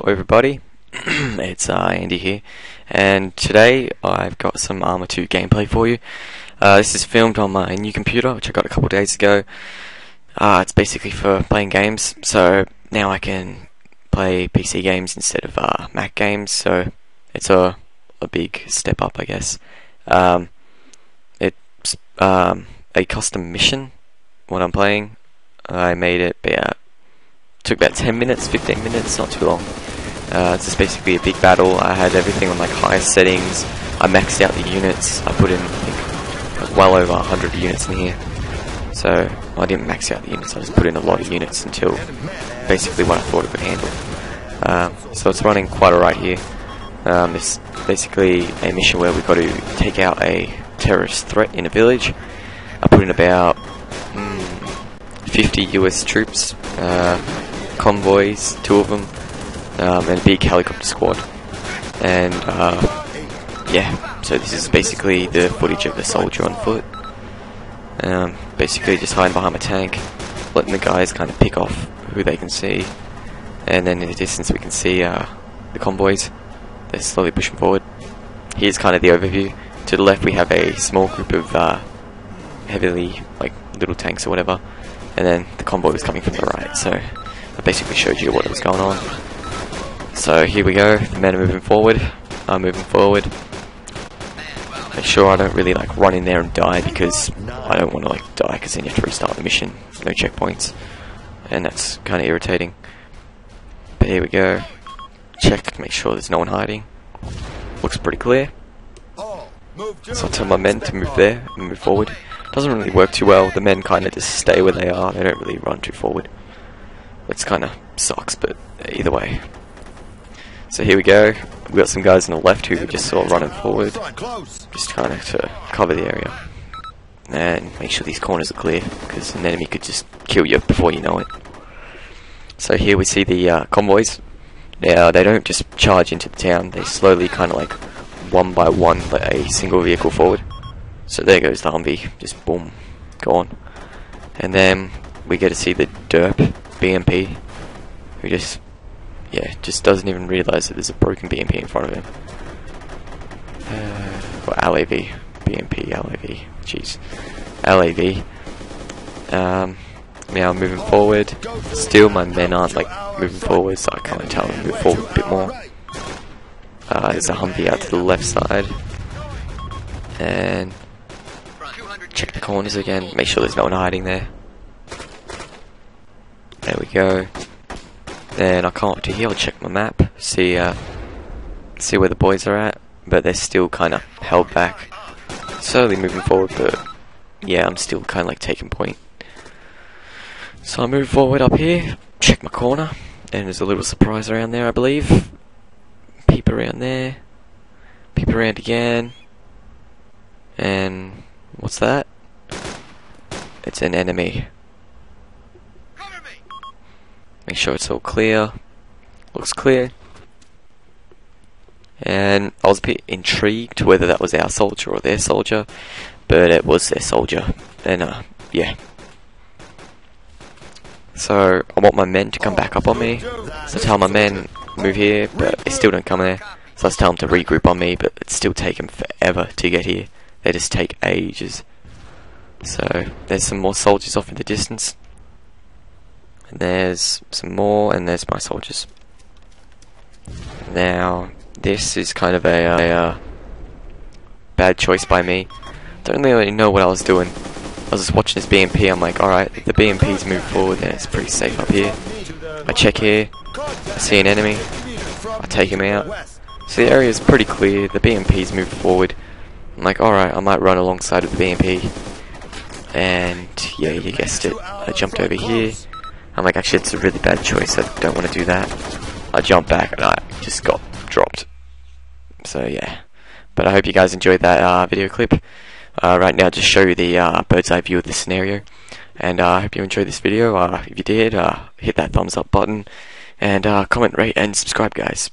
Hello everybody, it's uh, Andy here, and today I've got some Arma 2 gameplay for you. Uh, this is filmed on my new computer, which I got a couple days ago. Uh, it's basically for playing games, so now I can play PC games instead of uh, Mac games, so it's a, a big step up I guess. Um, it's um, a custom mission, what I'm playing. I made it about took about 10 minutes, 15 minutes, not too long. Uh, it's just basically a big battle. I had everything on like highest settings. I maxed out the units. I put in I think, well over 100 units in here. So well, I didn't max out the units. I just put in a lot of units until basically what I thought it could handle. Um, so it's running quite alright here. Um, it's basically a mission where we've got to take out a terrorist threat in a village. I put in about mm, 50 US troops. Uh, convoys, two of them, um, and a big helicopter squad. And uh, yeah, so this is basically the footage of the soldier on foot. Um, basically just hiding behind my tank, letting the guys kind of pick off who they can see. And then in the distance we can see uh, the convoys. They're slowly pushing forward. Here's kind of the overview. To the left we have a small group of uh, heavily, like, little tanks or whatever. And then the convoy is coming from the right, so I basically showed you what was going on. So here we go, the men are moving forward, I'm moving forward. Make sure I don't really like run in there and die because I don't want to like die because then you have to restart the mission, no checkpoints. And that's kind of irritating. But here we go. Check to make sure there's no one hiding. Looks pretty clear. So I tell my men to move there and move forward. Doesn't really work too well. The men kind of just stay where they are. They don't really run too forward. Which kind of sucks, but either way. So here we go. We got some guys on the left who we just saw running forward, just kind of to cover the area. And make sure these corners are clear, because an enemy could just kill you before you know it. So here we see the uh, convoys. Now, they don't just charge into the town, they slowly kind of like, one by one, let a single vehicle forward. So there goes the Humvee, just boom, gone. And then we get to see the derp BMP, who just, yeah, just doesn't even realise that there's a broken BMP in front of him. Uh, or LAV, BMP, LAV, jeez, LAV. Um, now I'm moving forward, still my men aren't like moving forward, so I can't tell them to move forward a bit more. Uh, there's a Humvee out to the left side, and check the corners again, make sure there's no one hiding there. There we go. Then I can't do here, I'll check my map, see uh, see where the boys are at, but they're still kind of held back. Slowly moving forward, but yeah, I'm still kind of like taking point. So I move forward up here, check my corner, and there's a little surprise around there, I believe. Peep around there, peep around again, and what's that? It's an enemy. Make sure it's all clear. Looks clear. And I was a bit intrigued whether that was our soldier or their soldier, but it was their soldier. And uh, yeah. So I want my men to come back up on me. So I tell my men move here, but they still don't come there. So I tell them to regroup on me, but it's still taking forever to get here. They just take ages. So there's some more soldiers off in the distance. And there's some more, and there's my soldiers. Now, this is kind of a, a uh, bad choice by me. Don't really know what I was doing. I was just watching this BMP, I'm like, alright, the BMP's move forward, then it's pretty safe up here. I check here, I see an enemy, I take him out. So the area is pretty clear, the BMP's moved forward. I'm like, alright, I might run alongside of the BMP. And, yeah, you guessed it, I jumped over here, I'm like, actually, it's a really bad choice. I don't want to do that. I jumped back and I just got dropped. So, yeah. But I hope you guys enjoyed that uh, video clip. Uh, right now, just show you the uh, bird's eye view of the scenario. And uh, I hope you enjoyed this video. Uh, if you did, uh, hit that thumbs up button. And comment, rate, and subscribe, guys.